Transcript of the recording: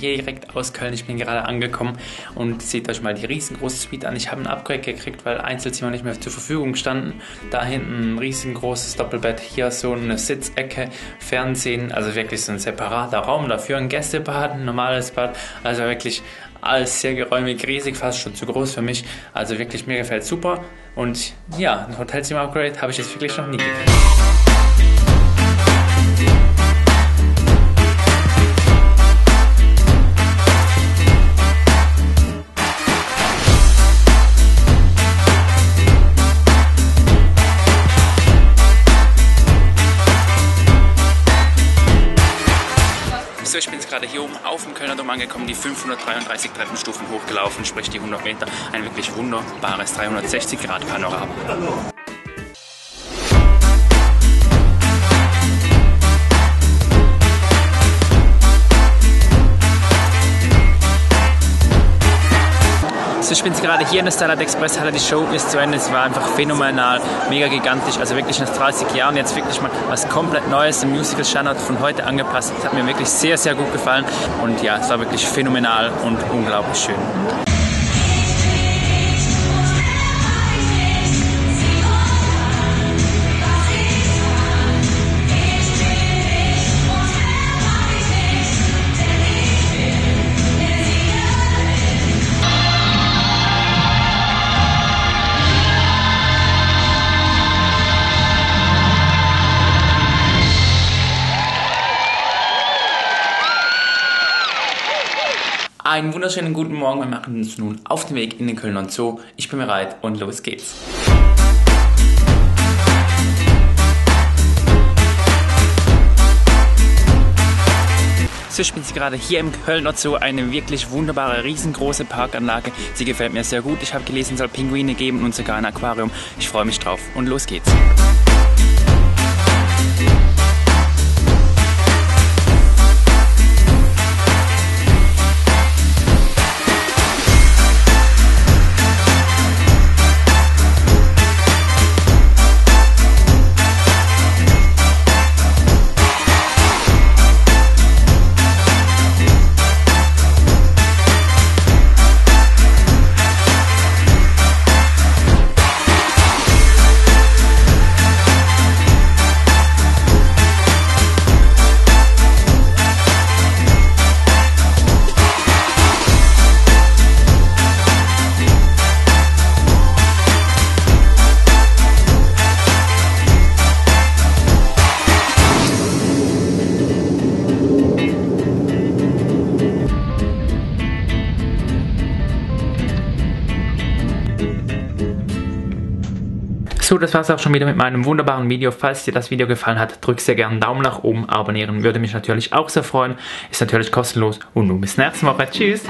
direkt aus Köln. Ich bin gerade angekommen und seht euch mal die riesengroße Suite an. Ich habe ein Upgrade gekriegt, weil Einzelzimmer nicht mehr zur Verfügung standen. Da hinten ein riesengroßes Doppelbett, hier so eine Sitzecke, Fernsehen, also wirklich so ein separater Raum dafür, ein Gästebad, ein normales Bad, also wirklich alles sehr geräumig, riesig, fast schon zu groß für mich. Also wirklich, mir gefällt super. Und ja, ein Hotelzimmer-Upgrade habe ich jetzt wirklich noch nie gekriegt. So, ich bin jetzt gerade hier oben auf dem Kölner Dom angekommen, die 533 Treppenstufen hochgelaufen, sprich die 100 Meter. Ein wirklich wunderbares 360-Grad-Panorama. Bin jetzt gerade hier in der Starlight Express Halle. Die Show ist zu Ende. Es war einfach phänomenal, mega gigantisch. Also wirklich nach 30 Jahren jetzt wirklich mal was komplett Neues im Musical Standard von heute angepasst. Das hat mir wirklich sehr, sehr gut gefallen. Und ja, es war wirklich phänomenal und unglaublich schön. Einen wunderschönen guten Morgen. Wir machen uns nun auf den Weg in den Kölner Zoo. Ich bin bereit und los geht's. So, ich bin jetzt gerade hier im Kölner Zoo, eine wirklich wunderbare, riesengroße Parkanlage. Sie gefällt mir sehr gut. Ich habe gelesen, es soll Pinguine geben und sogar ein Aquarium. Ich freue mich drauf und los geht's. So, das war's auch schon wieder mit meinem wunderbaren Video. Falls dir das Video gefallen hat, drück sehr gerne einen Daumen nach oben, abonnieren würde mich natürlich auch sehr freuen. Ist natürlich kostenlos und nun bis nächste Woche. Tschüss!